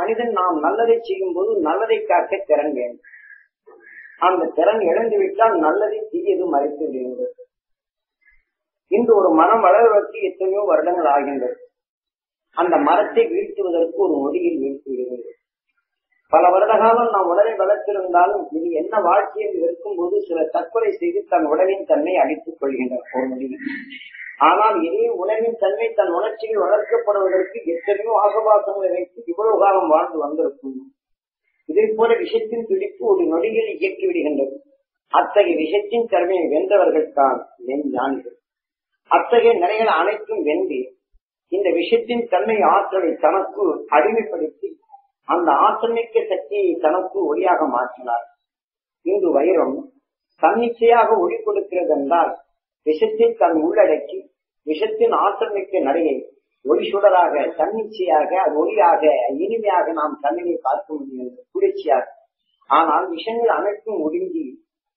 மனிதன் நாம் நல்லதை செய்யும் போது நல்லதை காக்க திறன் வேண்டும் அந்த திறன் இழந்து விட்டால் நல்லதை தீயது மறைத்து விடுகிறது இன்று ஒரு மனம் வளர்வதற்கு எத்தனையோ வருடங்கள் ஆகின்றது அந்த மரத்தை வீழ்த்துவதற்கு ஒரு நொடியில் வீழ்த்து விடுகிறது பல வருட காலம் நாம் உடலை வளர்த்திருந்தாலும் இது என்ன வாழ்க்கை என்று இருக்கும்போது சில தற்கொலை செய்து தன் உடலின் தன்மை அழித்துக் கொள்கின்றனர். ஒரு நொடியில் ஆனால் இதே உணவின் தன்மை தன் உணர்ச்சியில் வளர்க்கப்படுவதற்கு எத்தனையோ ஆசபாசங்களை வைத்து இவ்வளவு காலம் வாழ்ந்து வந்திருக்கும். இதை போல விஷத்தின் துடிப்பு ஒரு நொடியில் இயக்கி விடுகின்றது. அத்தகைய விஷத்தின் தன்மையை வென்றவர்கள் தான் ஞானிகள். அத்தகைய நிலைகள் அனைத்தும் வென்று இந்த விஷத்தின் தன்மை ஆற்றலை தனக்கு அடிமைப்படுத்தி அந்த ஆற்றமிக்க சக்தியை தனக்கு ஒளியாக மாற்றினார். இன்று வைரம் தன்னிச்சையாக ஒளி கொடுக்கிறது என்றால் விஷத்தை தன் உள்ளடக்கி விஷத்தின் ஆற்றல் மிக்க நடையை ஒளி சுடராக தன்னிச்சையாக அது ஒளியாக இனிமையாக நாம் தண்ணீரை பார்க்க முடியும் குளிர்ச்சியாக. ஆனால் விஷங்கள் அனைத்தும் ஒடுங்கி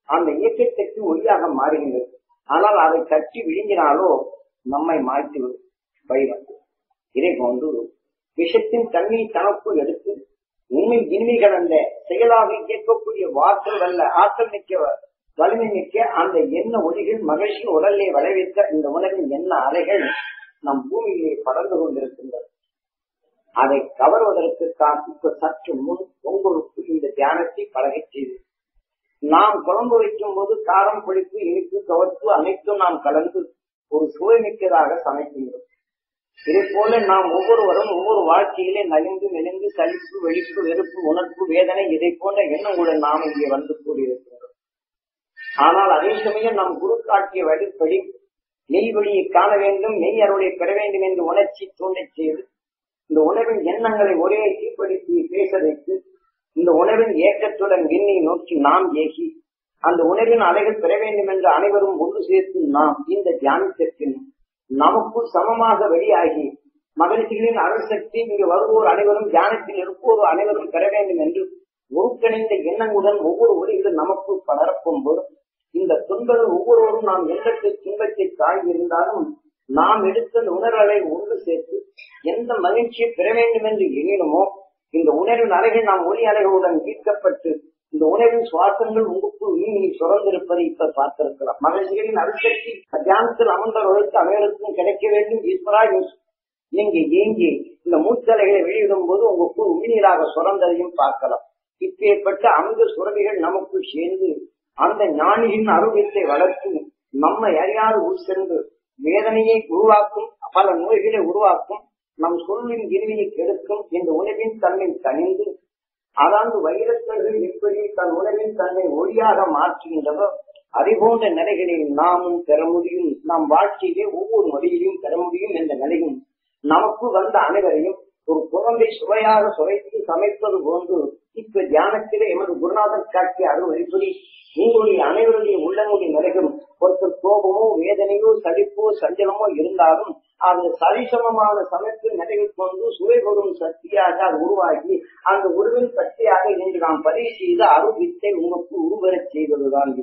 அந்த இயக்கத்திற்கு ஒளியாக மாறுகின்றது. ஆனால் அதை கட்டி விழுங்கினாலோ நம்மை மாற்றிவிடும் வைரம் இதை போன்று விஷத்தின் தன்மை தனக்குள் எடுத்து உண்மை இனிமை கலந்த செயலாக இயக்கக்கூடிய வாற்றல் அல்ல ஆற்றல் மிக்கவர் வலிமை மிக்க அந்த எண்ண ஒளிகள் மகிழ்ச்சி உடலை விளைவித்த இந்த உலகின் எண்ண அலைகள் நம் பூமியிலே பறந்து கொண்டிருக்கின்றது அதை கவர்வதற்கு தான் இப்ப சற்று முன் உங்களுக்கு இந்த தியானத்தை பழக செய்து நாம் குழம்பு வைக்கும் போது காரம் பிடிப்பு இனிப்பு கவர்ப்பு அனைத்தும் நாம் கலந்து ஒரு சுவை மிக்கதாக சமைக்கின்றோம். இதே போல நாம் ஒவ்வொருவரும் ஒவ்வொரு வாழ்க்கையிலே நலிந்து மெலிந்து சலிப்பு வெடிப்பு வெறுப்பு உணர்வு வேதனை இதை போன்ற எண்ணங்களுடன் நாம் இங்கே வந்து ஆனால் அதே சமயம் நம் குரு காட்டிய வழிப்படி மெய் வழியை காண வேண்டும் மெய் அருளை பெற வேண்டும் என்று உணர்ச்சி தூண்டச் செய்து இந்த உணவின் எண்ணங்களை ஒரே தீப்படுத்தி பேச வைத்து இந்த உணவின் ஏக்கத்துடன் விண்ணை நோக்கி நாம் ஏகி அந்த உணவின் அலைகள் பெற வேண்டும் என்று அனைவரும் ஒன்று சேர்த்து நாம் இந்த தியானத்திற்கு நமக்கு சமமாக வெளியாகி மகிழ்ச்சிகளின் அருள் சக்தி இங்கு வருவோர் அனைவரும் தியானத்தில் இருப்போர் அனைவரும் பெற வேண்டும் என்று ஒருங்கிணைந்த எண்ணங்களுடன் ஒவ்வொரு ஒளிகளும் நமக்கு படரப்பும் போது உங்கள் ஒவ்வொருவரும் நாம் எண்ணத்தை துன்பத்தை தாங்கி இருந்தாலும் நாம் எடுத்த அந்த உணர்வுகளை ஒன்று சேர்த்து எந்த மகிழ்ச்சியை பெற வேண்டும் என்று எண்ணினமோ இந்த உணர்வின் அலைகள் நாம் ஒளி அலைகளுடன் ஈர்க்கப்பட்டு இந்த உணர்வின் சுவாசங்கள் உங்களுக்கு நீ சுரந்திருப்பதை இப்ப பார்த்திருக்கலாம் மகிழ்ச்சிகளின் அரிசக்தி தியானத்தில் அமர்ந்தவர்களுக்கு அனைவருக்கும் கிடைக்க வேண்டும். ஈஸ்வரா நீங்க ஏங்கி இந்த மூச்சலைகளை வெளியிடும் போது உங்களுக்கு உமிழ்நீராக சுரந்ததையும் பார்க்கலாம். இப்பேற்பட்ட அமிர்த சுரபிகள் நமக்குள் சேர்ந்து அந்த ஞானியின் அருவித்தை வளர்த்து நம்மை அறியாது உள் சென்று வேதனையை உருவாக்கும் பல நோய்களை உருவாக்கும் நம் சொல்லின் இறுதியை கெடுக்கும் இந்த உணவின் தன்மை தனிந்து அதாவது வைரத்தர்கள் எப்படி தன் உணவின் தன்மை ஒளியாக மாற்றுகின்றதோ அதே போன்ற நிலைகளில் நாமும் பெற முடியும். நம் வாழ்க்கையிலே ஒவ்வொரு நொடியிலும் பெற முடியும் என்ற நிலையும் நமக்கு வந்த அனைவரையும் ஒரு குழந்தை சுவையாக சுவைத்து சமைப்பது போன்று இப்ப தியானத்திலே எமது குருநாதன் காட்டிய அறுவழிப்படி உங்களுடைய அனைவருடைய உள்ளங்களுடைய நிலைகளும் ஒருத்தர் கோபமோ வேதனையோ சலிப்போ சஞ்சலமோ இருந்தாலும் அந்த சரிசமமான சமயத்தில் நிலைகள் கொண்டு சுவை வரும் சக்தியாக அது உருவாகி அந்த உருவின் சக்தியாக இன்று நாம் பதிவு செய்த அருள் வித்தை உங்களுக்கு உருவரச் செய்வதுதான்